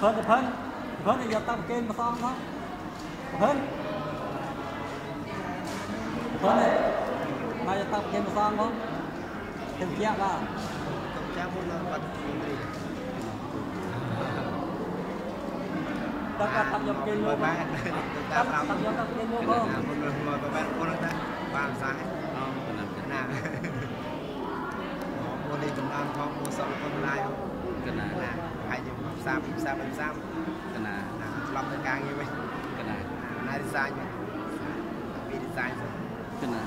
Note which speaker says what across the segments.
Speaker 1: ផិនផិនផិនយកតាំងគេមកសំផងផិនផិនមកយកតាំងគេមកសំផងទៅជាបាទ
Speaker 2: cầm cha muốn là vật gì
Speaker 1: តាំងតាំងយកគេមក
Speaker 2: rồi
Speaker 1: តា
Speaker 2: ba ំ
Speaker 1: ង
Speaker 2: ta
Speaker 1: តាំ
Speaker 2: làm
Speaker 1: ងយកតាំងគេមក
Speaker 2: Nè,
Speaker 1: ផង
Speaker 2: một người ngồi vào bên cô nó ta bàn sáng
Speaker 3: Ờ,
Speaker 2: nè mua đi chúng ta không mua xong không lai không
Speaker 3: កណា
Speaker 2: nè hay dùng sam sam sam sam
Speaker 3: កណា
Speaker 2: nè làm cái càng như vậy
Speaker 3: កណា
Speaker 2: nè design vậy vì design rồi
Speaker 3: កណា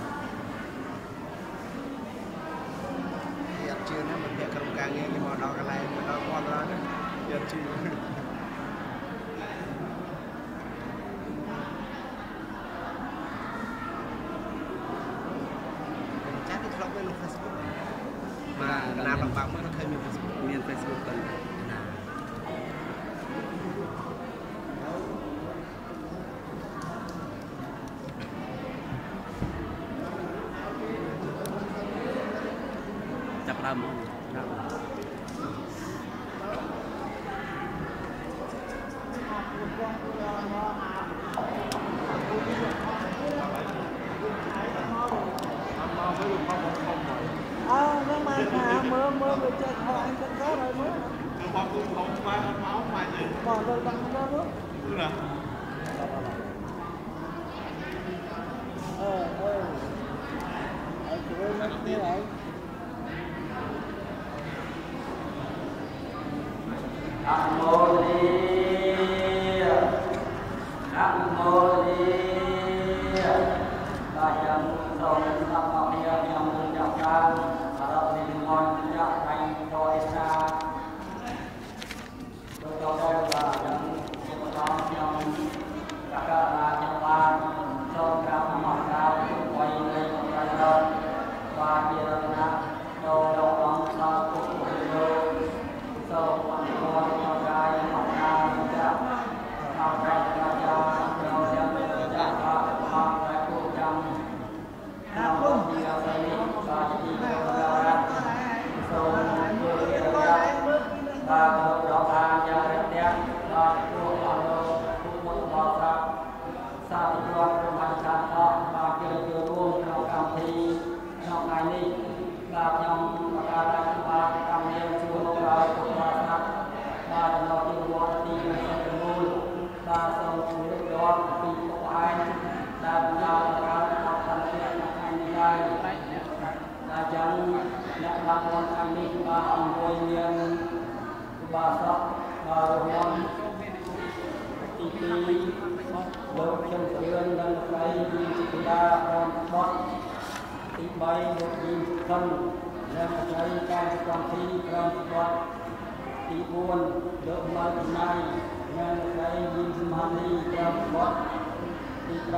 Speaker 2: thì ăn chưa nó mình việc không càng nghe nhưng mà đó cái này mà đó con đó nữa giờ chưa chắc thì không bên Facebook mà làm bằng bằng mới nó khơi mình Facebook
Speaker 3: មាន Facebook ទៅចាប់ដើ ម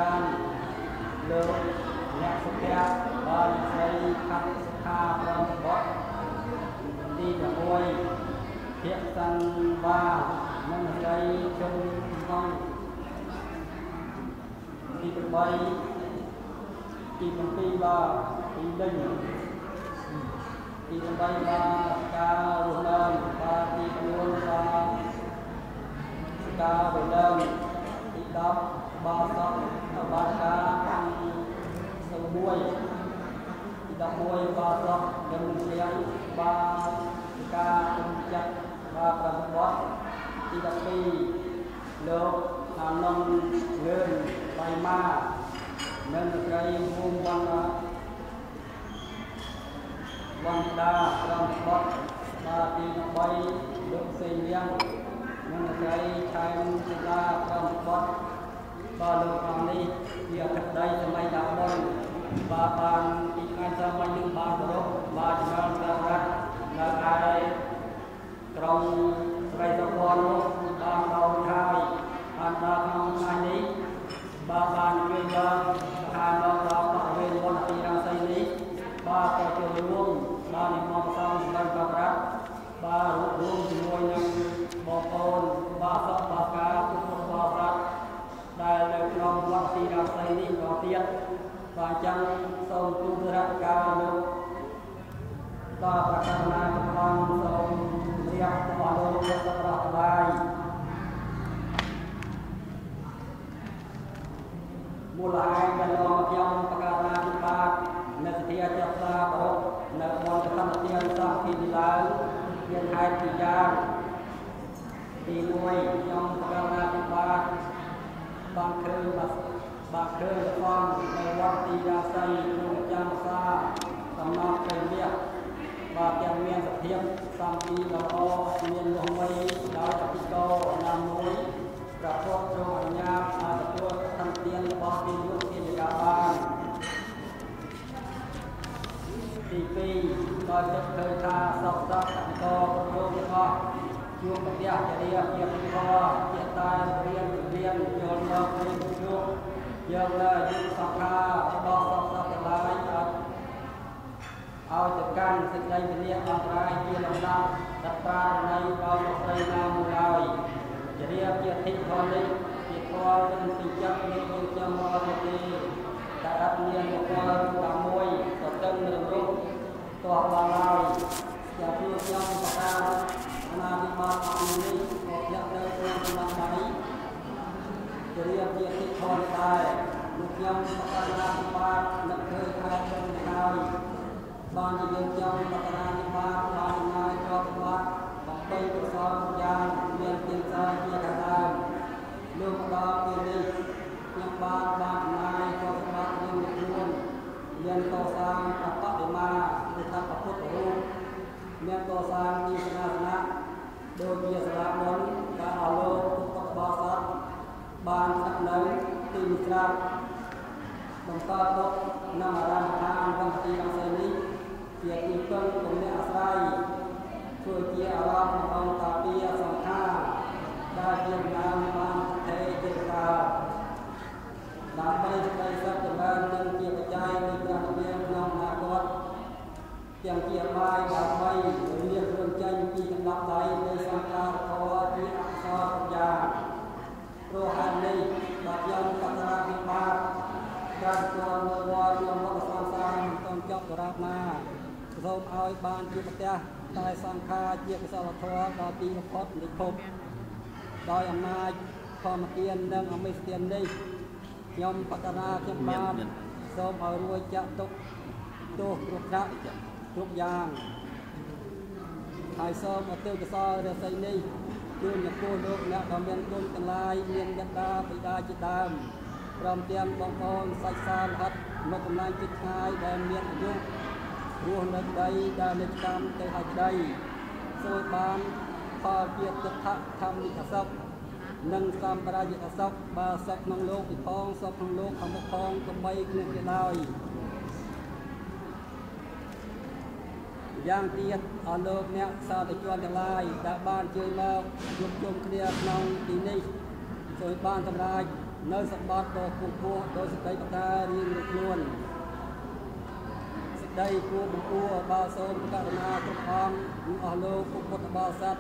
Speaker 1: ទី
Speaker 3: 5លោកអ្នកសុភ័ក្របានស្រីខាត់សុខាក្រមបតទី6ភាគសាន់បានិងស្រីជុំក្នុងទី8ទី7បាទទីដេញទី8បាទការរស់ឡើងបាទទី9បាទការរស់ឡើងទី10បាទសក់ បាទការទី11ទី11បាទសក់និងស្រៀងបាទការគុំចាក់បាទប្រវត្តិទី12លោកអានំលឿនបៃម៉ានិងស្រីភូមិវណ្ណាវណ្ដាក្រមបតបាទទី13លោកសេងលៀងនិងស្រីឆែមសិលាក្រមបត បាទលោកខាងនេះជាអធិបតីសម័យដាក់បុណ្យបាទបានទីថ្ងៃសម័យនឹងបានគោរពបាទច្រើនសម្រាប់នៅឯក្រុងស្រីសុភ័ណ្ឌនោះបានដល់ហើយបានដល់ក្នុងថ្ងៃនេះបាទបានជួយយកខាងដល់ដល់បរិវេ ទី1ខ្ញុំប្រកាសណាពិបាកបានឃើញបាត់បានឃើញផងនៅវត្តទីរាសីក្នុងចាំសាសំណត់ព្រះវៈបាទទាំងមានសភាពសំពីល្អមានលំមីដោយអធិកោណាមួយប្រកបទ្រង់អញ្ញាតអាចទទួលធម្មទានរបស់ទីយុគទីកាបានទី2ដោយទឹកឃើញថាសពសពអន្តរព្រមទាំងអស់ ជួបប្រទះចរិយាជាពិធជាតែរៀនរៀនយល់មកពីជួបយើងនៅយុទ្ធសង្ខាររបស់សពសពទាំងឡាយឲ្យឲ្យទៅកាន់សេចក្តីវិនិច្ឆ័យអន្តរាយជាលំដាប់ដល់ប្រារណីដល់ប្រស្រីណាមួយហើយចរិយាជាធិធននេះជាគល់នឹងពីចិត្តនេះយើងចាំមកទេតែអត់មានបុគ្គលរូបមួយទៅដឹងនឹងរូបតោះបានហើយជាពីខ្ញុំប្រកា សអនាគតមកនេះក៏ផ្លាក់ទៅក្នុងសំណាក់ដៃជារៀបជាទីខនដែរលោកខ្ញុំប្រកាសថាបាទនឹកឃើញថាទៅហើយបានជាយើងចង់បកណានិបាតបានចំណាយជាប់បាត់បំពេញកុសលយ៉ាងមានទីផ្សារជាកណ្ដាលលោកដល់ពេលនេះខ្ញុំបានបានចំណាយជាប់បាត់យើងខ្លួនមានកសាងអបតិមាឬថាពុទ្ធរូបមានកសាងទីសាសនា ដូចជាសាលាបុណ្យដែលអលោកពុទ្ធបរិស័ទបានស្នាក់នៅទីនេះស្រាប់បង្កើតទុកនៅអារាមឋានវន្តទីអង្សេនេះជាទីពឹងទំនាក់អាស្រ័យធ្វើជាអារម្មណ៍របស់តាពីសង្ខារដែលជាដើមបានថេជាកាលដើម្បីសេចក្តីសុខចម្រើននិងជាបច្ច័យនៃព្រះនិព្វានក្នុងអនាគតទាំងជាបាយដើម្បីរៀបរឿងចេញពីកណ្ដាប់ដៃនៃសង្ខារធម៌ជាអក្សរយ៉ាងព្រោះហេតុនេះបាទយើងបត្រាពិបាកការស្គាល់នៅវត្តក្នុងវត្តសង្សារមិនទាន់ចប់ដរាបណាសូមឲ្យបានជាប្រទះ តែសង្ខារជាកុសលធម៌ដល់ទីបំផុតនៃភពដោយអំណាចធម្មទាននិងអមិសទាននេះខ្ញុំបតរាខ្ញុំបានសូមឲ្យរួចចាក់ទុកទោសគ្រប់ដាក់គ្រប់យ៉ាងហើយសូមអតិកុសលរស័យនេះជូនអ្នកគោលោកអ្នកដ៏មានគុណទាំងឡាយមានយតាបិតាជាដើមព្រមទាំងបងប្អូនសាច់សាលហិតមកកំឡាញ់ចិត្តឆ្ងាយដែលមានអាយុ រស់នៅដីដែលនៅកម្មទៅហើយដីសូមបានផលជាទឹកថធម្មនិកសុខនិងសម្បរាយកសុខបើសុខក្នុងលោកពីផងសុខក្នុងលោកខាងមុខផងកំបីគ្នាគេឡើយយ៉ាងទៀតអរលោកអ្នកសាធុជនទាំងឡាយដែលបានជួយមកជួបជុំគ្នាក្នុងទីនេះជួយបានសម្រេចនៅសម្បត្តិដ៏គង់គួរដោយសេចក្តីប្រការរៀងៗខ្លួន សេចក្តីគួរបង្គាបើសូមករណាគ្រប់អង្គនិងអស់លោកពុទ្ធបរិស័ទ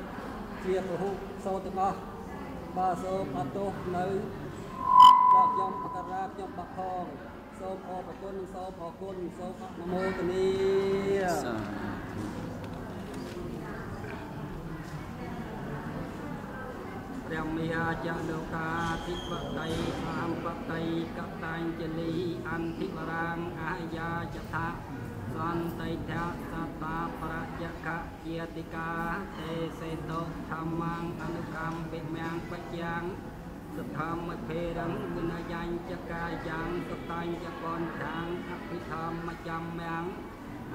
Speaker 3: ជាពហុសោទាំងអស់បើសូមអត់ទោសនៅដល់ខ្ញុំបករាខ្ញុំបាក់ផងសូមអរគុណសូមអរគុណសូមអនុមោទនាព្រះមេអាចាលោកាធិបតីអាមបតីកតាញ់ជលីអន្តិវរាងអាយាចថា សន្តិធៈសតាប្រយកៈជាតិកាទេសេតោធម្មងអនុកម្មវិមាំងបច្ចាំងសធម្មភេរងវិនយាញចកាយ៉ាងសតាញ់ចកនខាងអភិធម្មចាំមាំង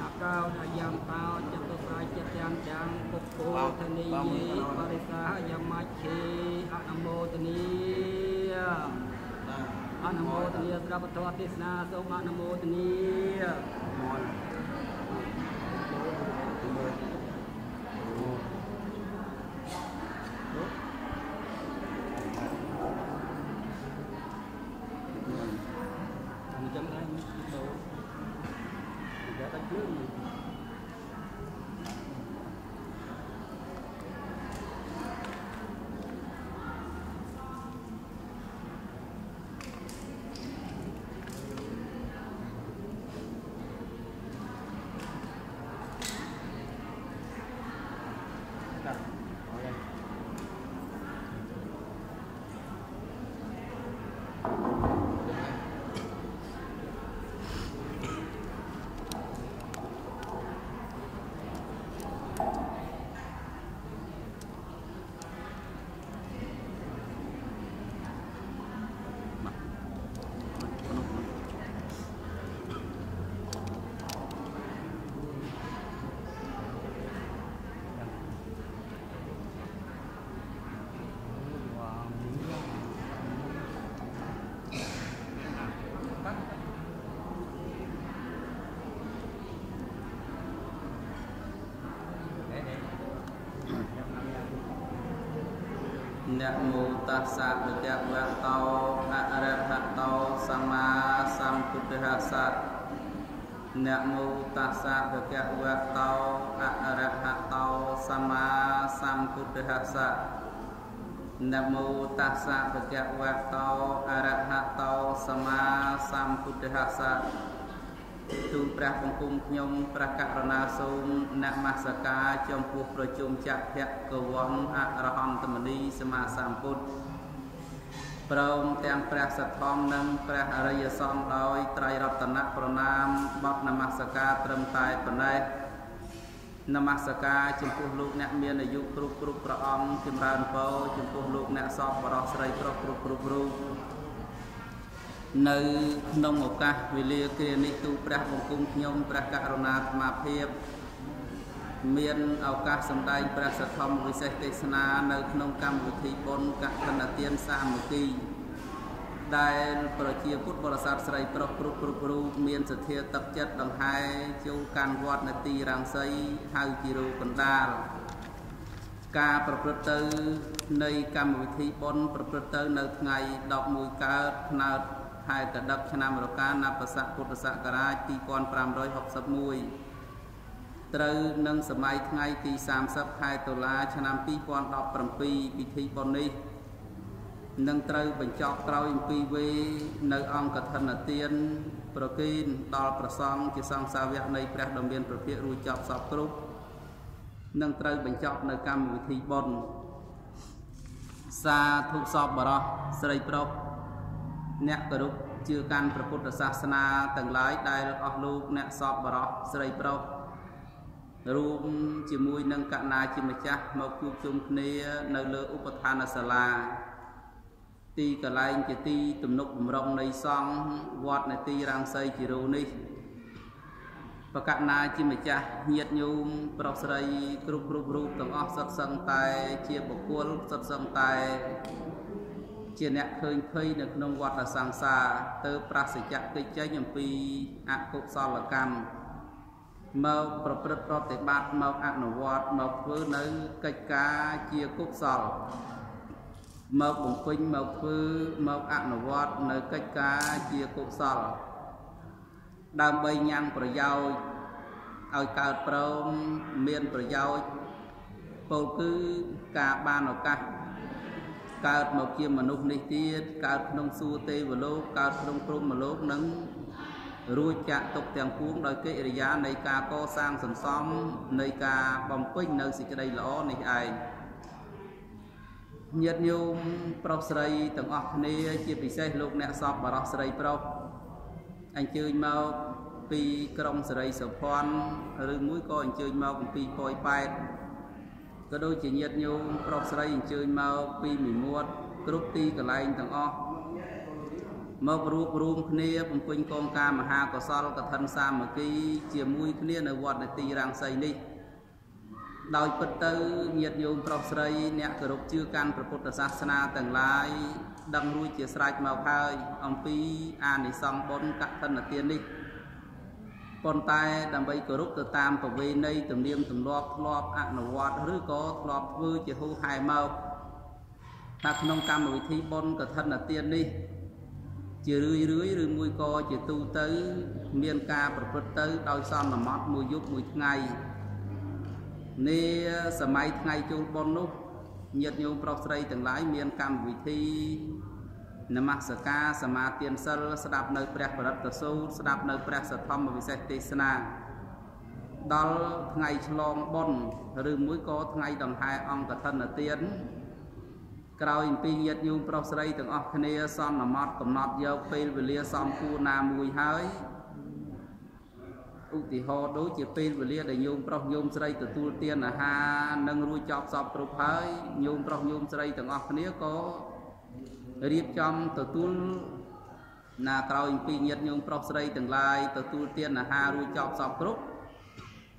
Speaker 3: អកោដយ៉ាងតោចតុសាយចិត្តយ៉ាងយ៉ាងពុទ្ធោធនីបរិសាយមច្ឆេអនុមោទនីអនុមោទនីស្រាប់ពធទេសនាសូមអនុមោទនីចាំដែរទៅតែតែភ្លើង
Speaker 4: នមោតស្សៈវិជ្ជវតោអរហតោសម្មាសម្ពុទ្ធស្សៈនមោតស្សៈវិជ្ជវតោអរហតោសម្មាសម្ពុទ្ធស្សៈនមោតស្សៈវិជ្ជវតោអរហតោសម្មាសម្ពុទ្ធស្សៈ ទូលព្រះបង្គំខ្ញុំព្រះករុណាសូមនមស្ការចំពោះប្រជុំចក្រភគវងអរហន្តមនីសម្មាសម្ពុទ្ធព្រមទាំងព្រះសទ្ធំនិងព្រះអរិយសង្ឃដោយត្រៃរតនៈប្រណាមបបនមស្ការត្រឹមតែប៉ុណ្ណេះនមស្ការចំពោះលោកអ្នកមានអាយុគ្រប់គ្រប់ព្រះអង្គចម្រើនពរចំពោះលោកអ្នកសពបរោះស្រីប្រុសគ្រប់គ្រប់រូប នៅក្នុងឱកាសវេលាគ្រានេះទូព្រះបង្គំខ្ញុំព្រះករុណាអាត្មាភាពមានឱកាសសម្ដែងព្រះសទ្ធំវិសេសទេសនានៅក្នុងកម្មវិធីបុណ្យកឋិនទានសាមគ្គីដែលប្រជាពុទ្ធបរិស័ទស្រីប្រុសគ្រប់គ្រប់រូបមានសទ្ធាទឹកចិត្តដង្ហែចូលកាន់វត្តនទីរាំងសីហៅជារូបកណ្ដាលការប្រព្រឹត្តទៅនៃកម្មវិធីបុណ្យប្រព្រឹត្តទៅនៅថ្ងៃ11កើតថ្នោត ខែកដឹកឆ្នាំរកាណាបស័កពុទ្ធសករាជ2561ត្រូវនឹងសម័យថ្ងៃទី30ខែតុលាឆ្នាំ2017ពិធីបុណ្យនេះនឹងត្រូវបញ្ចប់ក្រោយអំពីវេនៅអង្គកឋិនទានប្រគិនដល់ប្រសង់ជាសង្ឃសាវកនៃព្រះដ៏មានប្រភពរួចចប់សពគ្រប់នឹងត្រូវបញ្ចប់នៅកម្មវិធីបុណ្យសាធុសពបរោះស្រីប្រុស អ្នកគោរពជឿកាន់ព្រះពុទ្ធសាសនាទាំងឡាយដែលអស់លោកអ្នកសពបរោះស្រីប្រុសរួមជាមួយនឹងកណាជាម្ចាស់មកជួបជុំគ្នា នៅលើឧបឋានសាលា ទីកន្លែងជាទីទំនុកបំរុងនៃសង្ឃវត្តនេតិរាំងសីជីរូនេះបកណាជាម្ចាស់ញាតញោមប្រុសស្រីគ្រប់គ្រប់រូបទាំងអស់សុទ្ធសឹងតែជាបុគ្គលសុទ្ធសឹងតែ ជាអ្នកឃើញភ័យនៅក្នុងវដ្តសង្សារទៅប្រសិជ្ជកិច្ចចេញអំពីអកុសលកម្មមកប្រព្រឹត្តប្រតិបត្តិមកអនុវត្តមកធ្វើនៅកិច្ចការជាកុសលមកបំពេញមកធ្វើមកអនុវត្តនៅកិច្ចការជាកុសល ដើម្បីញ៉ាំងប្រយោជន៍ឲ្យកើតព្រមមានប្រយោជន៍ពលគឺការបានឱកាស កើតមកជាមនុស្សនេះទៀតកើតក្នុងសួគ៌ទេវលោកកើតក្នុងព្រំលោកនិងរួចចាក់ទុកទាំងពួងដោយកិរិយានៃការកសាងសន្សំនៃការបំពេញនៅសេចក្តីល្អនេះឯងញាតិញោមប្រុសស្រីទាំងអស់គ្នាជាពិសេសលោកអ្នកសពបរោះស្រីប្រុសអញ្ជើញមកពីក្រុងសេរីសុភ័ណ្ឌឬមួយក៏អញ្ជើញមកអំពីពយប៉ែត ក៏ដូចជាញាតិញោមប្រុសស្រីអញ្ជើញមកពីមីមួតគ្រប់ទីកន្លែងទាំងអស់មករួបរួមគ្នាបំពេញកងការមហាកុសលកឋិនសាមគ្គី ជាមួយគ្នានៅវត្តនេតិរាំងសីនេះ ដោយពិតទៅញាតិញោមប្រុសស្រី អ្នកគោរពជឿកាន់ព្រះពុទ្ធសាសនាទាំងឡាយដឹងរួចជាស្រេចមកហើយអំពីអានិសង្សបុណ្យកឋិនទាននេះ ប៉ុន្តែដើម្បីគោរពទៅតាមប្រវេណីទំនៀមទម្លាប់ធ្លាប់អនុវត្តឬក៏ធ្លាប់ធ្វើជាហូរហែមកថាក្នុងកម្មវិធីបុណ្យកឋិនទាននេះ ជារឿយរឿយឬមួយក៏ជាទូទៅ មានការប្រព្រឹត្តទៅដោយសន្មត់មួយយប់មួយថ្ងៃនាសម័យថ្ងៃចូលបុណ្យនោះញាតិញោមប្រុសស្រីទាំងឡាយមានកម្មវិធី នមស្ការសមាទានសិលស្ដាប់នៅព្រះបរិត្តសូត្រស្ដាប់នៅព្រះសទ្ធម្មវិសេសទេសនាដល់ថ្ងៃឆ្លងបុណ្យឬមួយក៏ថ្ងៃដង្ហែអង្គឋិនទានក្រោយអំពីញាតិញោមប្រុសស្រីទាំងអស់គ្នាសន្មត់កំណត់យកពេលវេលាសំគួរណាមួយហើយឧទាហរណ៍ដូចជាពេលវេលាដែលញោមប្រុសញោមស្រីទទួលទានអាហារនិងរួចចប់សពគ្រប់ហើយញោមប្រុសញោមស្រីទាំងអស់គ្នាក៏ រៀបចំទទួលណាក្រោយពីញាតិញោមប្រុសស្រីទាំងឡាយទទួលទានអាហាររួចចប់សពគ្រប់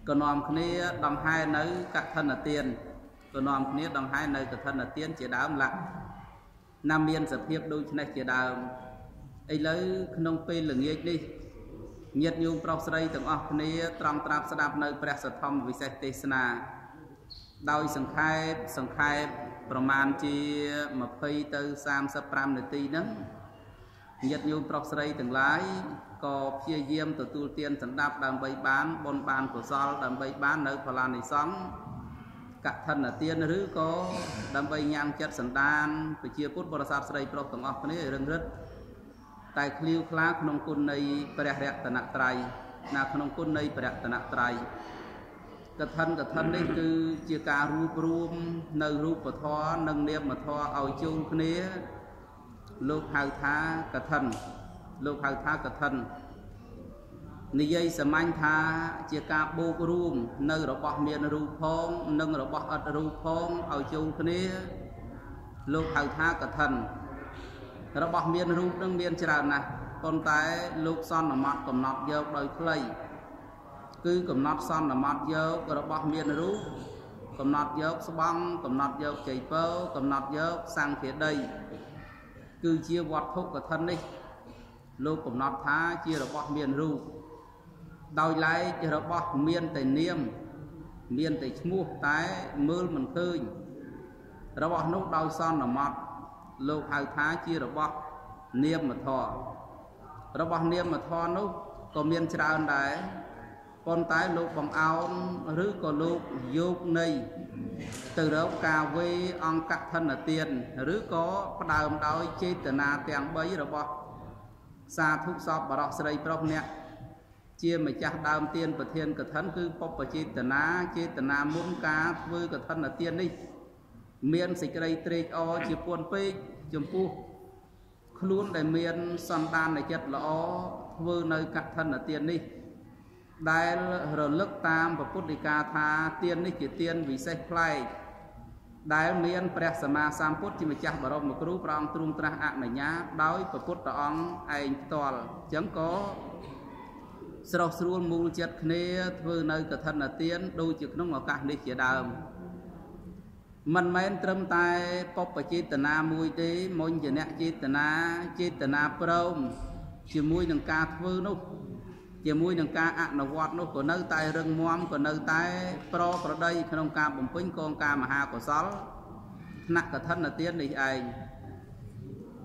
Speaker 4: ក៏នាំគ្នាដង្ហែនៅកឋិនទានក៏នាំគ្នាដង្ហែនៅកឋិនទានជាដើមឡាក់ណាមានសភាពដូចនេះជាដើមឥឡូវក្នុងពេលល្ងាចនេះញាតិញោមប្រុសស្រីទាំងអស់គ្នា ត្រង់ត្រាប់ស្ដាប់នៅព្រះសទ្ធម្មវិសេសទេសនា ដោយសង្ខេបសង្ខេប ប្រមាណជា20ទៅ35នាទីហ្នឹងញាតិញោមប្រុសស្រីទាំងឡាយក៏ព្យាយាមទទួលទានសម្ដាប់ដើម្បីបានបុណ្យបានកុសលដើម្បីបាននៅផលានិសង្ឃកឋិនទានឬក៏ដើម្បីញ៉ាំចិត្តសន្តានប្រជាពុទ្ធបរិស័ទស្រីប្រុសទាំងអស់គ្នារឹងរិតតែឃ្លាវខ្លាក្នុងគុណនៃព្រះរតនត្រ័យណាក្នុងគុណនៃព្រះរតនត្រ័យ កឋិនកឋិននេះគឺជាការរួបរวมនៅរូបធម៌និងនាមធម៌ឲ្យជូនគ្នាលោកហៅថាកឋិនលោកហៅថាកឋិននិយាយសាមញ្ញថាជាការបូករួមនៅរបស់មានរូបផង និងរបស់អត់រូបផងឲ្យជូនគ្នា លោកហៅថាកឋិន របស់មានរូបនឹងមានច្រើនណាស់ប៉ុន្តែលោកសន្មត់កំណត់យកដោយខ្លី គឺកំណត់សន្មត់យករបស់មានរូបកំណត់យកស្បង់កំណត់យកចៃពើកំណត់យកសង្ឃាដីគឺជាវត្ថុកឋិននេះ លោកកំណត់ថាជារបស់មានរូបដោយឡែករបស់មានតែនាម មានតែឈ្មោះតែមើលមិនឃើញរបស់នោះដោយសន្មត់លោកហៅថាជារបស់នាមធម៌របស់នាមធម៌នោះក៏មានច្រើនដែរ ប៉ុន្តែលោកបង្អោនឬក៏លោកយកនៃទៅរកការវេអង្គធនទានឬក៏ផ្ដើមដោយចេតនាទាំង3របស់សាធុសពបរោះស្រីប្រុសអ្នកជាម្ចាស់ដើមទានប្រធានកឋិនគឺពុបចេតនាចេតនាមុនការធ្វើកឋិនទាននេះ មានសេចក្តីត្រេកអរជាពួនពេកចំពោះខ្លួនដែលមានសន្តានចិត្តល្អធ្វើនៅកឋិនទាននេះ ដែលរលឹកតាមពុទ្ធិកាថាទាននេះជាទានវិសេសប្លែកដែលមានព្រះសម្មាសម្ពុទ្ធជាម្ចាស់បរមគ្រូព្រះអង្គទ្រង់ត្រាស់អនុញ្ញាតដោយព្រះពុទ្ធអង្គឯងផ្ទាល់អញ្ចឹងក៏ស្រស់ស្រួលមូលចិត្តគ្នាធ្វើនៅកឋិនទានដូចជាក្នុងឱកាសនេះជាដើមមិនមែនត្រឹមតែពុបចេតនាមួយទេមុញជាអ្នកចេតនាចេតនាព្រមជាមួយនឹងការធ្វើនោះ ជាមួយនឹងការអនុវត្តនោះក៏នៅតែរឹងមាំក៏នៅតែប្រប្រដីក្នុងការបំពេញកងការមហាកុសលថ្នាក់កឋិនទាននេះឯង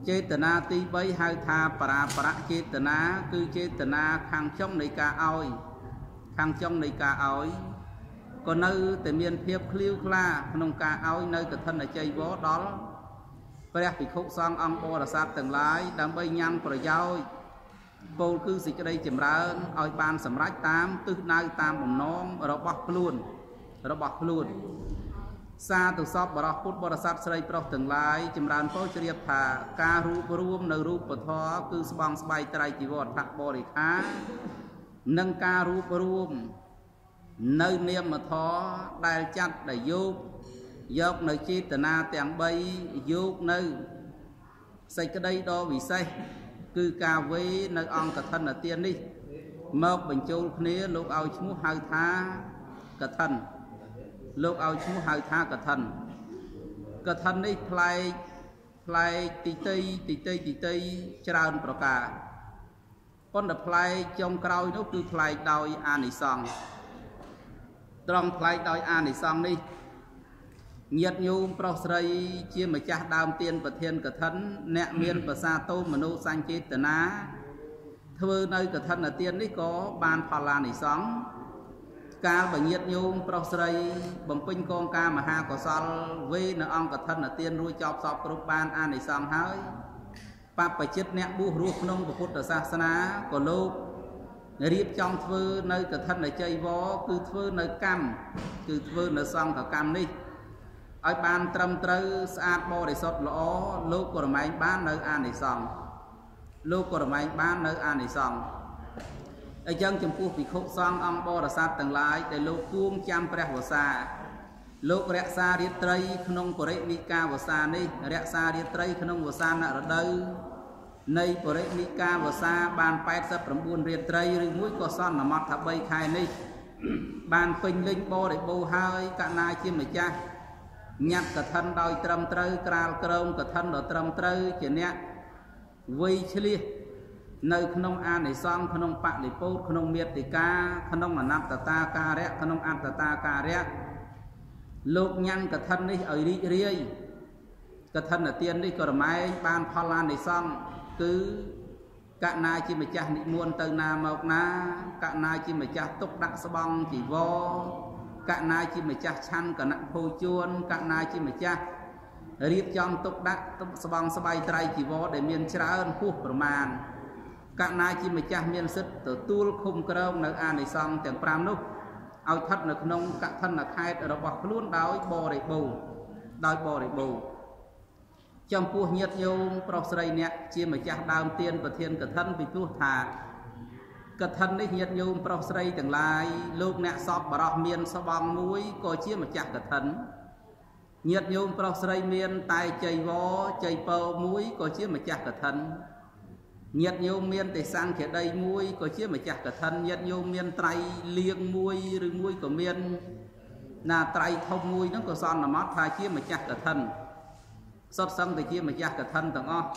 Speaker 4: ចេតនាទី3ហៅថាបរាបរៈចេតនាគឺចេតនាខាងចុងនៃការឲ្យខាងចុងនៃការឲ្យក៏នៅតែមានភាពឃ្លាវខ្លាក្នុងការឲ្យនៅកឋិនជ័យវរដល់ព្រះភិក្ខុសង្ឃអង្គបរិស័ទទាំងឡាយដើម្បីញ៉ាំប្រយោជន៍ ពោលគឺសេចក្តីចម្រើនឲ្យបានសម្រេចតាមទិសដៅតាមបំណងរបស់ខ្លួនរបស់ខ្លួន សាទុសពបរោះពុទ្ធបរិស័ទស្រីប្រុសទាំងឡាយចម្រើនពោជ្រាបថាការរួបរួមនៅរូបធម៌គឺស្បង់ស្បៃត្រៃជីវរថបរិខានិងការរួបរួមនៅនាមធម៌ដែលចាត់ដែលយកយកនៅចេតនាទាំង3យកនៅសេចក្តីដ៏វិសេស គឺការវេនៅអង្គកឋិនទាននេះ មកបញ្ចូលគ្នាលោកឲ្យឈ្មោះហៅថាកឋិនលោកឲ្យឈ្មោះហៅថាកឋិនកឋិននេះប្លែកប្លែកទីតីទីតីទីតីច្រើនប្រការប៉ុន្តែប្លែកចុងក្រោយនោះគឺប្លែកដោយអានិសង្សត្រង់ប្លែកដោយអានិសង្សនេះ ញាតញោមប្រុសស្រីជាម្ចាស់ដើមទានប្រធានកឋិន អ្នកមានប្រសាទោមនោសញ្ចេតនាធ្វើនៅកឋិនទាននេះក៏បានផលឡានិសង្ឃកាលបញាតញោមប្រុសស្រី បំពេញកងការមហាកុសលវេនៅអង្គកឋិនទានរួចចប់សពគ្រប់បានអានិសង្ឃហើយបបចិត្តអ្នកបួសរស់ក្នុងពុទ្ធសាសនាក៏លោករៀបចំធ្វើនៅកឋិនជ័យវរគឺធ្វើនៅកម្មគឺធ្វើនៅសង្ឃកម្មនេះ ឲ្យបានត្រឹមត្រូវស្អាតបរិសុទ្ធល្អលោកក៏រមែងបាននៅអានិសង្ឃលោកក៏រមែងបាននៅអានិសង្ឃអញ្ចឹងចំពោះភិក្ខុសង្ឃអង្គបរិស័ទទាំងឡាយដែលលោកគួងចាំព្រះវសាលោករក្សារាត្រី ក្នុងបរិនិកាវសានេះរក្សារាត្រីក្នុងវសានរដូវនៃបរិនិកាវសាបាន89រាត្រីឬមួយក៏សន្មត់ថា3ខែនេះបានពេញលេញបរិបូរហើយកណាជាម្ចាស់ ញ៉ាត់កឋិនដោយត្រឹមត្រូវក្រាលក្រោមកឋិនដ៏ត្រឹមត្រូវជាអ្នកវ័យឆ្លៀសនៅក្នុងអានិសង្ឃក្នុងបលិពោតក្នុងមេតិកាក្នុងអនត្តតាការៈក្នុងអត្តតាការៈលោកញ៉ាំងកឋិននេះឲ្យរីករាយកឋិនទាននេះក៏រមែងបានផលឡានិសង្ឃគឺកណាជាម្ចាស់និមន្តទៅណាមកណាកណាជាម្ចាស់ទុកដាក់ស្បង់ជីវរ កណាជាម្ចាស់ឆាន់គណៈភោជួនកណាជាម្ចាស់រៀបចំទុកដាក់ស្បង់ស្បៃត្រៃជីវរដែលមានច្រើនហួសប្រមាណកណាជាម្ចាស់មានសិទ្ធិទទួលឃុំក្រងនៅអានិសង្ឃទាំង5នោះឲ្យស្ថិតនៅក្នុងកឋិនខេត្តរបស់ខ្លួនដោយបរិបូរណ៍ដោយបរិបូរណ៍ចំពោះញាតិញោមប្រុសស្រីអ្នកជាម្ចាស់ដើមទានប្រធានកឋិនពីព្រោះថា កឋិននេះញាតិញោមប្រុសស្រីទាំងឡាយលោកអ្នកសពបរោះមានស្បង់មួយក៏ជាម្ចាស់កឋិនញាតិញោមប្រុសស្រីមានតែចៃវរចៃពោមួយក៏ជាម្ចាស់កឋិនញាតិញោមមានទេសង្ឃដីមួយក៏ជាម្ចាស់កឋិនញាតិញោមមានត្រៃលៀងមួយឬមួយក៏មានណាត្រៃធំមួយហ្នឹងក៏សន្មត់ថាជាម្ចាស់កឋិនសុទ្ធសឹងតែជាម្ចាស់កឋិនទាំងអស់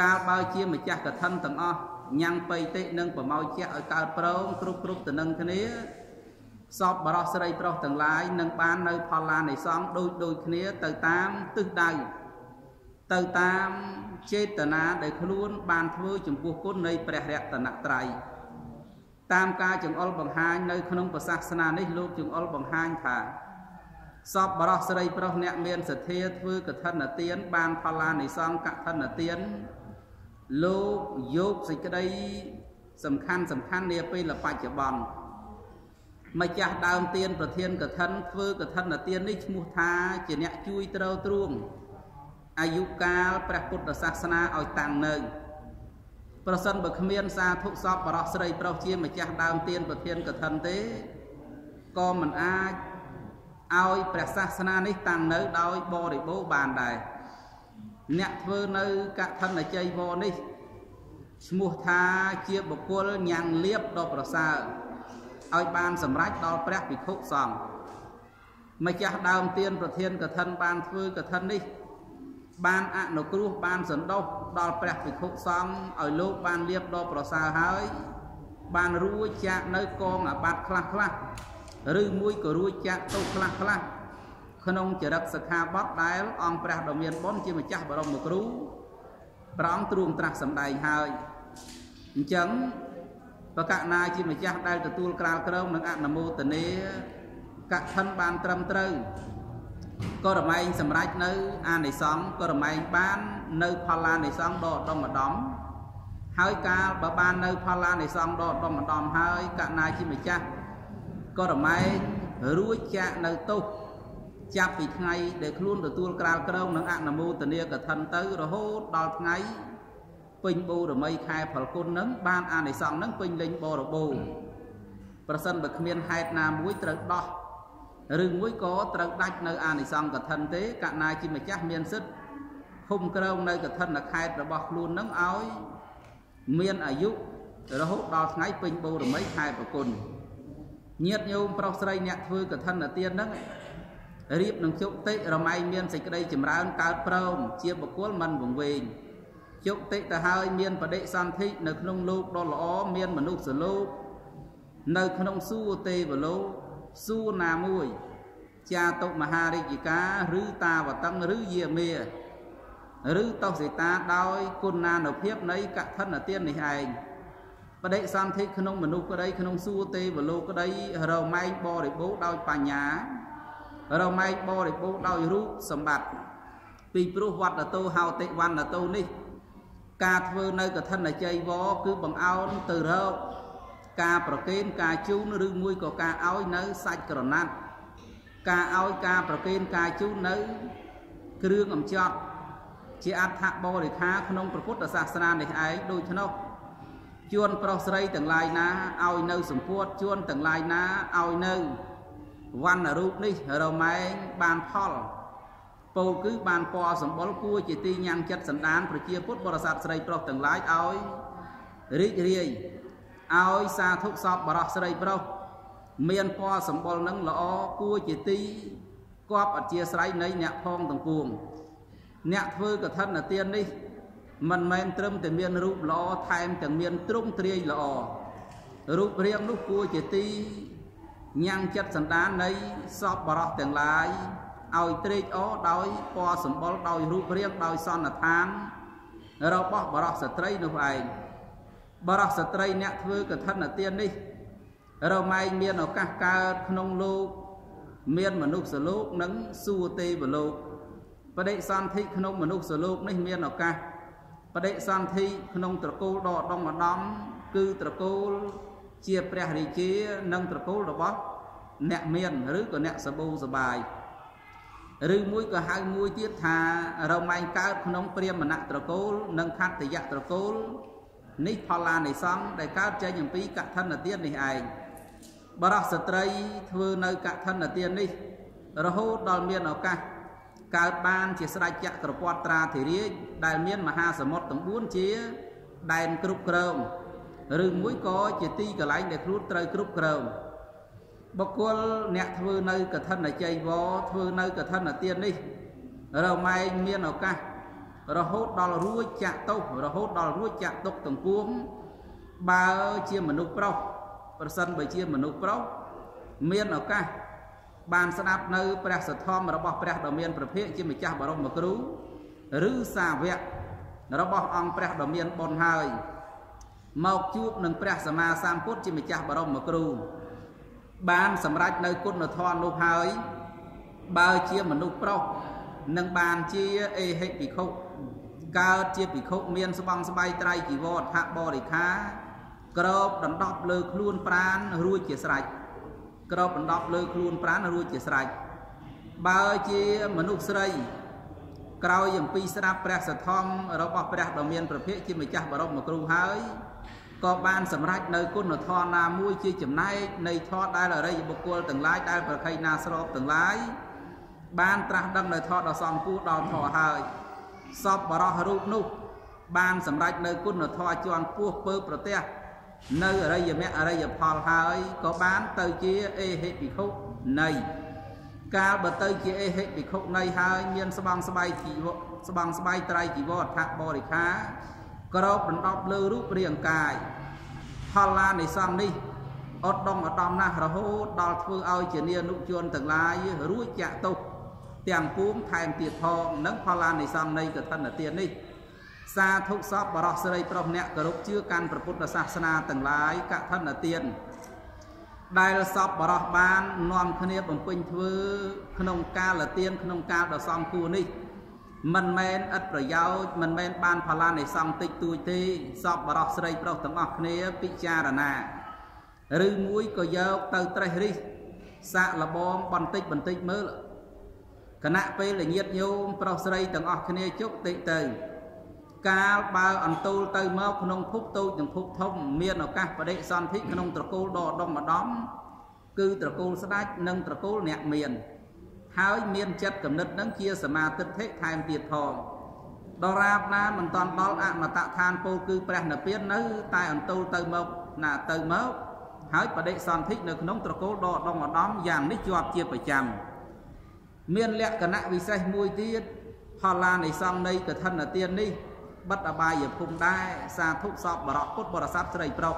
Speaker 4: កាលបើជាម្ចាស់កឋិនទាំងអស់ ញ៉ាំងបៃតិនិងប្រមោជៈឲ្យកើតប្រងគ្រប់គ្រប់ទៅនឹងគ្នាសពបរោះស្រីប្រុសទាំងឡាយនឹងបាននៅផលឡានៃសង្ឃដូចដូចគ្នាទៅតាមទិសដៅទៅតាមចេតនាដែលខ្លួនបានធ្វើចំពោះគុណនៃព្រះរតនត្រ័យតាមការចង្អុលបង្ហាញនៅក្នុងប្រសាសនានេះលោកចង្អុលបង្ហាញថាសពបរោះស្រីប្រុសអ្នកមានសទ្ធាធ្វើកឋិនទានបានផលឡានិសង្កឋិនទាន លោកយកសេចក្តីសំខាន់សំខាន់នាពេលបច្ចុប្បន្នម្ចាស់ដើមទានប្រធានកឋិនធ្វើកឋិនទាននេះឈ្មោះថាជាអ្នកជួយត្រូវទ្រួងអាយុកាលព្រះពុទ្ធសាសនាឲ្យតាំងនៅប្រសិនបើគ្មានសាធុសពបរោះស្រីប្រុសជាម្ចាស់ដើមទានប្រធានកឋិនទេក៏មិនអាចឲ្យព្រះសាសនានេះតាំងនៅដោយបរិបូរបានដែរ អ្នកធ្វើនៅកឋិនជ័យវរនេះឈ្មោះថាជាបុគ្គលញ៉ាំងលៀបដ៏ប្រសើរឲ្យបានសម្រេចដល់ព្រះភិក្ខុសង្ឃម្ចាស់ដើមទានប្រធានកឋិនបានធ្វើកឋិននេះ បានអនុគ្រោះបានសន្តោសដល់ព្រះភិក្ខុសង្ឃឲ្យលោកបានលៀបដ៏ប្រសើរហើយ បានរួចចាកនៅកងអាបត្តិខ្លះខ្លះឬមួយក៏រួចចាកទោសខ្លះខ្លះ ក្នុងចរិតសិក្ខាបទដែលអង្គព្រះដ៏មានបុណ្យជាម្ចាស់បរមគ្រូព្រះអង្គទ្រង់ត្រាស់សម្ដែងហើយអញ្ចឹងបកណាជាម្ចាស់ដែលទទួលក្រាលក្រមនិងអនុមោទនាកឋិនបានត្រឹមត្រូវក៏រមែងសម្រេចនៅអានិសង្ឃក៏រមែងបាននៅផលឡានិសង្ឃដ៏ឧត្តមឧត្តមហើយកាលបើបាននៅផលឡានិសង្ឃដ៏ឧត្តមឧត្តមហើយកណាជាម្ចាស់ក៏រមែងរួចចាក់នៅទោស ចាប់ពីថ្ងៃដែលខ្លួនទទួលក្រាលក្រងនិងអនុមោទនាកឋិនទៅរហូតដល់ថ្ងៃពេញបូរមីខែផលគុណនឹងបានអានិសង្ឃនឹងពេញលេញបរិបូរណ៍ប្រសិនបើគ្មានហេតុណាមួយត្រូវដោះឬមួយក៏ត្រូវដាច់នៅអានិសង្ឃកឋិនទេកណាជាម្ចាស់មានសិទ្ធិឃុំក្រងនៅកឋិនខេតរបស់ខ្លួននឹងឲ្យមានអាយុរហូតដល់ថ្ងៃពេញបូរមីខែប្រគុណញាតញោមប្រុសស្រីអ្នកធ្វើកឋិនទានហ្នឹង រៀបនឹងជុតិរម៉ៃមានសេចក្តីចម្រើនកើតព្រមជាបុគ្គលមិនវង្វេងជុតិទៅហើយមានបដិសន្ធិនៅក្នុងលោកដ៏ល្អមានមនុស្សលោកនៅក្នុងសួគ៌ទេវលោកសួគ៌ណាមួយចាតុមហារាជិកាឬតាវតឹងឬយាមេឬតោសិតាដោយគុណានុភាពនៃកឋិនទាននេះឯងបដិសន្ធិក្នុងមនុស្សក្តីក្នុងសួគ៌ទេវលោកក្តីរមែងបរិបូរដោយបញ្ញា រមែងបរិបូរដោយរូបសម្បត្តិពីព្រោះវត្តតោហោតិវណ្ណតោនេះ ការធ្វើនៅកឋិនជ័យវគឺបង្អោនទៅរកការប្រគេនការជូនឬមួយក៏ការឲ្យនៅសាច់ក្រណាត់ការឲ្យការប្រគេនការជូននៅគ្រឿងអំចត់ជាអត្ថបរិខាក្នុងព្រះពុទ្ធសាសនានេះឯងដូច្នោះជួនប្រុសស្រីទាំងឡាយណាឲ្យនៅសម្ពុតជួនទាំងឡាយណាឲ្យនៅ វណ្ណរូបនេះរមែងបានផលពោលគឺបានពណ៌សម្បុរគួរជាទីញ៉ាំងចិត្តសន្តានប្រជាពុទ្ធបរិស័ទស្រីប្រុសទាំងឡាយឲ្យរីករាយឲ្យសាធុសពបរោះស្រីប្រុសមានពណ៌សម្បុរនឹងល្អគួរជាទីគប់អធិស្ស្រ័យនៃអ្នកផងទាំងពួងអ្នកធ្វើកឋិនទាននេះមិនមែនត្រឹមតែមានរូបល្អថែមទាំងមានទ្រង់ទ្រាយល្អរូបរាងនោះគួរជាទី ញ៉ាំងចិត្តសន្តាននៃសពបរោះទាំងឡាយឲ្យត្រេកអរដោយពណ៌សម្បុរដោយរូបរាងដោយសន្និដ្ឋាន របស់បរោះស្ត្រីនោះឯងបរោះស្ត្រីអ្នកធ្វើកឋិនទាននេះ រមែងមានឱកាសកើតក្នុងលោកមានមនុស្សលោកនិងសួគ៌ទេវលោកបដិសន្ធិក្នុងមនុស្សលោកនេះមានឱកាសបដិសន្ធិក្នុងត្រកូលដកដងម្ដំគឺត្រកូល ជាព្រះរាជានិងត្រកូលរបស់អ្នកមានឬក៏អ្នកសបូសបាយឬមួយក៏ហៅមួយទៀតថារមែងកើតក្នុងព្រាហ្មណត្រកូល និងខត្តយៈត្រកូលនេះផល្លានិសង្ឃដែលកើតចេញអំពីកឋិនទាននេះឯងបរោះស្ត្រីធ្វើនៅកឋិនទាននេះ រហូតដល់មានឱកាសកើតបានជាស្រេចចក្រពតត្រាធិរាជដែលមានមហាសមុទ្រទាំង4ជា ដែនគ្រប់គ្រង ឬមួយក៏ជាទីកន្លែងដែលខ្លួនត្រូវគ្រប់គ្រងបុគ្គលអ្នកធ្វើនៅកឋិនជ័យវរធ្វើនៅកឋិនទាននេះរមែងមានឱកាសរហូតដល់រួចចាក់ទោសរហូតដល់រួចចាក់ទុកទាំងពួងបើជាមនុស្សប្រុសប្រសិនបើជាមនុស្សប្រុសមានឱកាសបានស្ដាប់នៅព្រះសទ្ធំរបស់ព្រះដ៏មានប្រភេទជាម្ចាស់បរមគ្រូឬសាវករបស់អង្គព្រះដ៏មានបុណ្យហើយ មកជួបនឹងព្រះសម្មាសម្ពុទ្ធជាម្ចាស់បរមគ្រូ បានសម្រេចនៅគុណធម៌នោះហើយបើជាមនុស្សប្រុសនឹងបានជាអេហិភិក្ខុកើតជាភិក្ខុមានស្បង់ស្បៃត្រៃជីវរថបរិខា ក្របដណ្ដប់លើខ្លួនប្រានរួចជាស្រេចក្របដណ្ដប់លើខ្លួនប្រានរួចជាស្រេចបើជាមនុស្សស្រីក្រោយអំពីស្ដាប់ព្រះសទ្ធំរបស់ព្រះដ៏មានប្រភេទជាម្ចាស់បរមគ្រូហើយ ក៏បានសម្រេចនៅគុណធម៌ណាមួយជាចំណែកនៃធម៌ដែលអរិយបុគ្គលទាំងឡាយដែលប្រខៃណាស្របទាំងឡាយបានត្រាស់ដឹងនៅធម៌ដ៏សំគួរដល់ធម៌ហើយសពបរោះរូបនោះ បានសម្រេចនៅគុណធម៌ជាន់ពោះពើប្រទេសនៅអរិយមគ្គអរិយផលហើយក៏បានទៅជាអេហិភិក្ខុនៃកាលបើទៅជាអេហិភិក្ខុនៃហើយមានស្បង់ស្បៃជីវស្បង់ស្បៃត្រៃជីវអដ្ឋបរិខា ក្របដណ្ដប់លើរូបរាងកាយផលឡានិសង្ឃនេះអត់ដងអដំណាស់រហូតដល់ធ្វើឲ្យជានានុជនទាំងឡាយរួចចាក់ទុកទាំងពួងថែមទៀតផងនិងផលឡានិសង្ឃនៃកឋិនទាននេះសាធុសពបរោះស្រីប្រុសអ្នកគោរពជឿកាន់ព្រះពុទ្ធសាសនាទាំងឡាយកឋិនទានដែលសពបរោះបាននាំគ្នាបំពេញធ្វើក្នុងកាលទានក្នុងកាលដ៏សំគួរនេះ មិនមែនឥតប្រយោជន៍មិនមែនបានផល្លានិសង្ឃតិចតួចទេសពបរោះស្រីប្រុសទាំងអស់គ្នាពិចារណាឬមួយក៏យកទៅត្រេះរិះសាកលបងបន្តិចបន្តិចមើលគណៈពេលញាតញោមប្រុសស្រីទាំងអស់គ្នាជុកតិចទៅ កាលបើអន្ទូលទៅមកក្នុងភពតូចនិងភពធំមានឱកាសបដិសន្ធិក្នុងត្រកូលដ៏ដុំម្ដំគឺត្រកូលស្ដេចនិងត្រកូលអ្នកមាន ហើយមានចិត្តគំនិតនឹងជាសមាទិដ្ឋិថែមទៀតផងដរាបណាមិនតាន់ដល់អមតៈឋានពោលគឺព្រះនិព្វាននៅ តែអន្ទូលទៅមកណាទៅមកហើយបដិសន្ធិនៅក្នុងត្រកូលដ៏ដងឧត្តមយ៉ាងនេះជាប់ជាប្រចាំមានលក្ខណៈវិសេសមួយទៀតផលឡានៃសង្ឃនៃកឋិនទាននេះបិទអបាយភូមិដែរសាធុសពបរៈពុទ្ធបរិស័ទស្រីប្រុស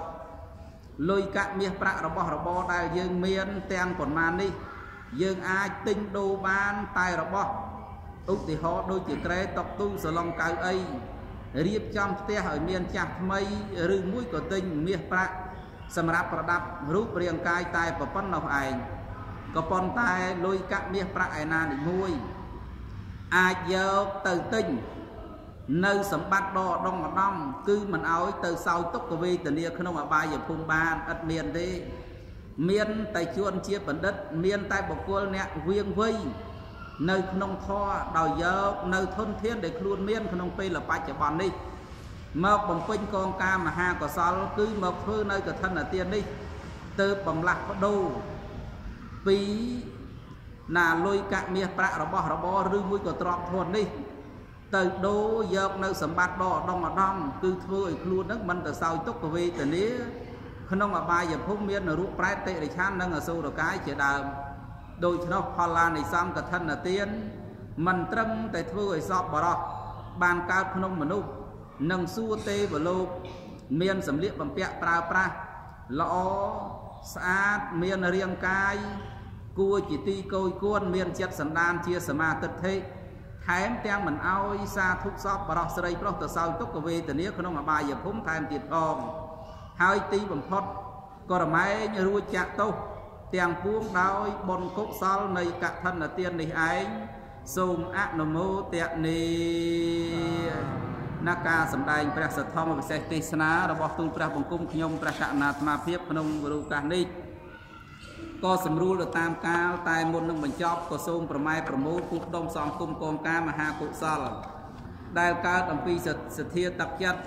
Speaker 4: លុយកាក់មាសប្រាក់របស់របរដែលយើងមានទាំងប៉ុន្មាននេះ យើងអាចទិញដូរបានតែរបស់ឧទាហរណ៍ដូចជាក្រែតុកទូសឡុងកៅអីរៀបចំផ្ទះឲ្យមានចាស់ថ្មីឬមួយក៏ទិញមាសប្រាក់សម្រាប់ប្រដាប់រូបរាងកាយតែប៉ុណ្ណោះឯងក៏ប៉ុន្តែលុយកាក់មាសប្រាក់ឯណានីមួយអាចយកទៅទិញនៅសម្បត្តិដ៏ដងម្ដំគឺមិនអោយទៅសោយទុក្ខវេទនាក្នុងអបាយភូមិបានឥតមានទេ មានតែជួនជាបណ្ឌិត មានតែបុគ្គលអ្នកវៀងវៃនៅក្នុងធម៌ដោយយកនៅធនធានដែលខ្លួនមានក្នុងពេលបច្ចុប្បន្ននេះមកបំពេញកងការមហាកុសល គឺមកធ្វើនៅកឋិនទាននេះទៅបំលាស់បដូរពីណាលុយកាក់មាសប្រាក់របស់របរឬមួយក៏ទ្រព្យធននេះ ទៅដូរយកនៅសម្បត្តិដ៏ឧត្តមឧត្តមគឺធ្វើឲ្យខ្លួននឹងមិនទៅសោយទុក្ខវេទនា ក្នុងអបាយភូមិមានរូបប្រែតតិរិឆាននិងអសុរកាយជាដើមដូច្នោះផលឡានៃសំកឋិនទានមិនត្រឹមតែធ្វើឲ្យសពបរោះបានកើតក្នុងមនុស្សនិងសួរទេវលោកមានសម្លៀកបំពាក់ប្រើប្រាស់ល្អស្អាតមានរាងកាយគួរជាទីគយគួនមានចិត្តសន្តានជាសមាទិដ្ឋិថែមទាំងមិនអោយសាធុសពបរោះស្រីប្រុសទៅសោយទុក្ខវេទនាក្នុងអបាយភូមិថែមទៀតផង ហើយទីបំផុតក៏រមែងរួចចាក់ទោសទាំងពួងដោយបុណ្យកុសលនៃកឋិនទាននេះឯងសូមអនុមោទនីណាការសម្ដែងព្រះសទ្ធម្មវិសេសទេសនារបស់ទូលព្រះបង្គំខ្ញុំព្រះករុណាអាត្មាភាពក្នុងរូបកាសនេះក៏សម្រួលទៅតាមកាលតែមុននឹងបញ្ចប់ក៏សូមប្រម៉ែប្រមូលពុះដុំសងគុំកងការមហាកុសលដែលកើតអំពីសទ្ធាទឹកចិត្ត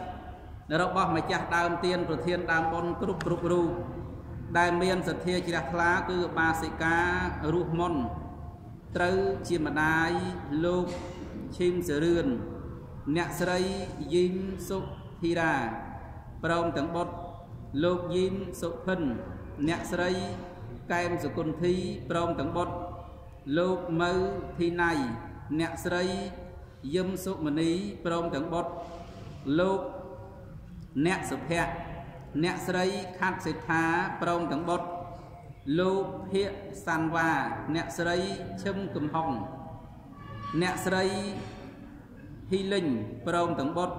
Speaker 4: របស់ម្ចាស់ដើមទៀនប្រធានដើមបុណ្យគ្រប់គ្រប់រូបដែលមានសទ្ធាជ្រះថ្លាគឺបាសិការស់មុនត្រូវជាម្ដាយលោកឈីមសរឿនអ្នកស្រីយីមសុធីរាព្រមទាំងបុត្រលោកយីមសុភិនអ្នកស្រីកែមសុគន្ធីព្រមទាំងបុត្រលោកម៉ៅធីណៃអ្នកស្រីយឹមសុមនីព្រមទាំងបុត្រលោក អ្នកសុភ័ក្រអ្នកស្រីខាត់សេដ្ឋាព្រមទាំងបុត្រលោកភៀកសាន់វ៉ាអ្នកស្រីឈឹមកំហុងអ្នកស្រីហ៊ីលិញព្រមទាំងបុត្រ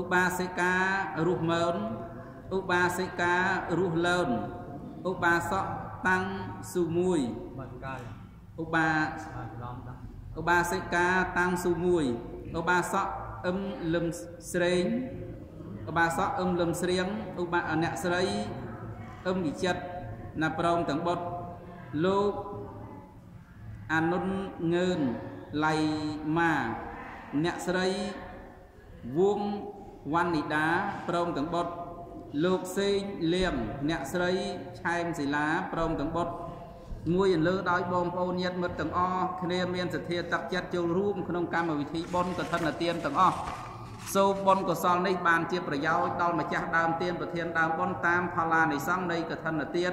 Speaker 4: ឧបាសិការស់មើនឧបាសិការស់លឿនឧបាសកតាំងស៊ូមួយឧបាឧបាសិកាតាំងស៊ូមួយឧបាសកអឹមលឹមស្រេង ឧបាសកអឹមលឹមស្រៀងឧបាអ្នកស្រីអឹមវិចិត្រណាព្រមទាំងបុត្រលោកអនុនងឿនឡៃម៉ាអ្នកស្រីវងវណ្ណិដាព្រមទាំងបុត្រលោកសេងលៀមអ្នកស្រីឆែមសិលាព្រមទាំងបុត្រមួយអន្លើដោយបងប្អូនញាតិមិត្តទាំងអស់គ្នាមានសទ្ធាទឹកចិត្តចូលរួមក្នុងកម្មវិធីបុណ្យកឋិនទានទាំងអស់ សូមបុណ្យកុសលនេះបានជាប្រយោជន៍ដល់ម្ចាស់ដើមទានប្រធានដើមបុណ្យតាមផលានិសង្ឃនៃកឋិនទាន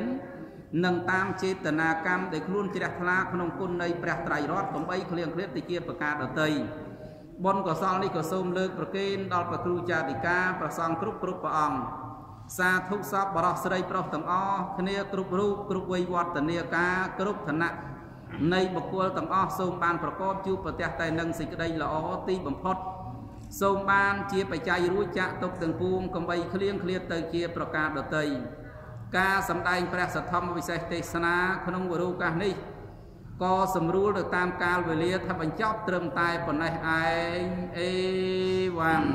Speaker 4: និងតាមចេតនាកម្មដែលខ្លួនជ្រះថ្លាក្នុងគុណនៃព្រះត្រៃរតន៍កំបីគ្លៀងគ្លាតទៅជាប្រការដតីបុណ្យកុសលនេះក៏សូមលើកប្រគេនដល់ព្រះគ្រូចាតិកាប្រសងគ្រប់គ្រប់ព្រះអង្គសាធុសពបរោះស្រីប្រុសទាំងអស់គ្នាគ្រប់រូបគ្រប់វ័យវឌ្ឍនាការគ្រប់ឋានៈនៃបុគ្គលទាំងអស់សូមបានប្រកបជួបប្រទះតែនឹងសេចក្តីល្អទីបំផុត សូមបានជាបច្ច័យរួចចាក់ទុកទាំងពួងកំបីគ្លៀងឃ្លាតទៅជាប្រការដតីការសម្ដែងព្រះសទ្ធម្មវិសេសទេសនាក្នុងវរូកាសនេះក៏សម្រួលទៅតាមកាលវេលាថាបញ្ចប់ត្រឹមតែប៉ុណ្ណេះឯងអេវ៉ាន់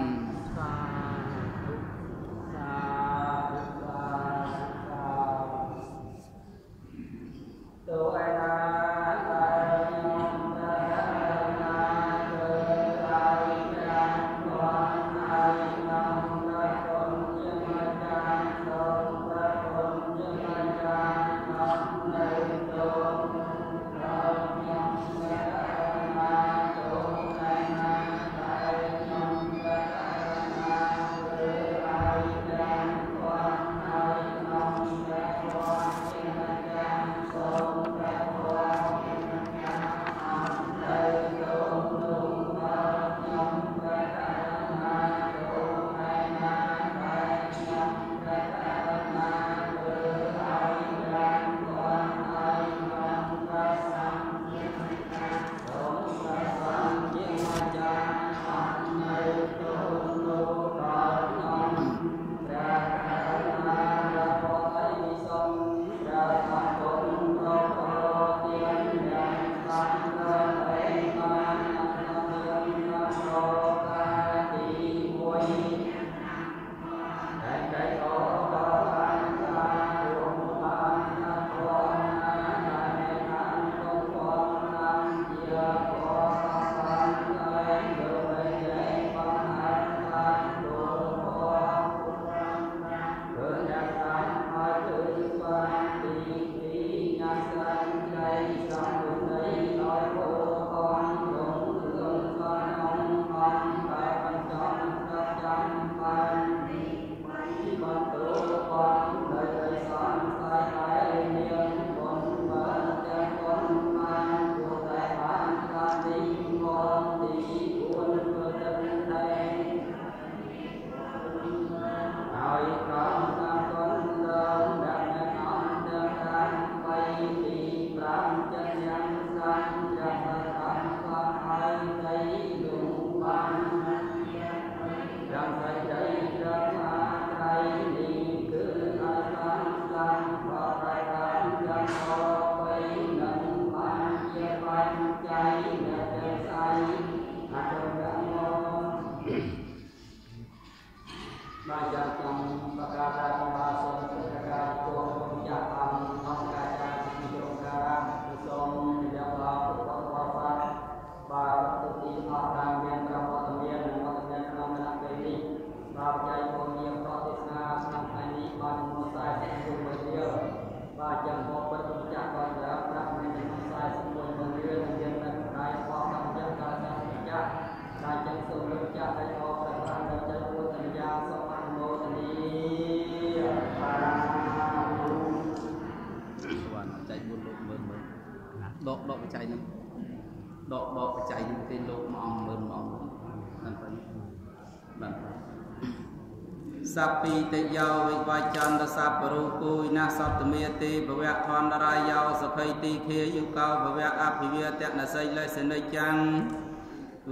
Speaker 4: សព្ពីតយោវិវចន្តសពរូគូយណាសតមេទេភវៈធនរាយោសភ័យទីខាយុកោភវៈអភិវេតនសីលេសនិច្ចាំង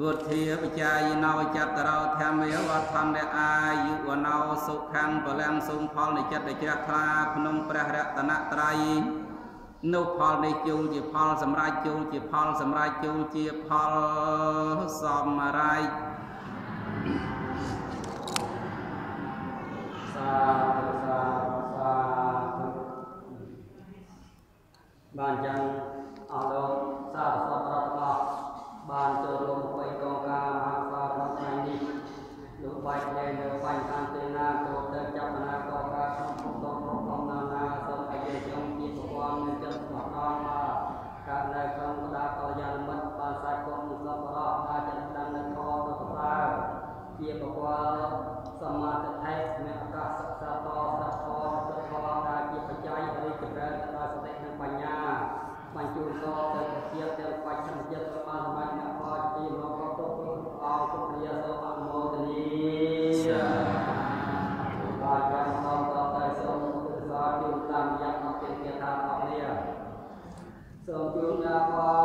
Speaker 4: វុធាបច្ចាយណោចតរោធម្មេវធម្មអាយុវណោសុខੰបលាំងសុំផលនៃចិត្តជ្រះថ្លាក្នុងព្រះរតនត្រ័យនោះផលនៃជូលជាផលសម្រាប់ជូលជាផលសម្រាប់ជូលជាផលសម្រាប់
Speaker 3: បានចឹងអស់លោកសាធុសពរដ្ឋរបស់បានចូលរួមអ្វីកងការមហាសាក្នុងថ្ងៃនេះលោកបាយលែងនៅបាញ់តាមទេណាចូលទៅចាប់ណាកងការក្នុងពុទ្ធក្នុងក្នុងណានាសូមឲ្យយើងចំជាប្រព័ន្ធនៅចិត្តស្មោះត្រង់មកកើតនៅក្នុងបដាកល្យាណមិត្តបានសាច់គុំសពរៈបានចិនដំនៅខទៅប្រសើរជាប្រព័ន្ធសមាធិថេនៅឱកាសសិក្សាតស្ដាប់ធម៌ប្រព្រឹត្តធម៌ដែលជាបច្ច័យរីកចម្រើនទៅដល់សតិនិងបញ្ញាបញ្ជូនត ទៅជាទាំងបច្ចសម្ចិត្តរបស់សម្រាប់អ្នកផលទីមកគ្រប់គ្រប់គ្រប់អោគុណយាសូមអនុមោទនីបាទយ៉ាងសូមតទៅសូមគុណសាជូនតាមរយៈមកពីគាថាអរនេះសូមជូនដល់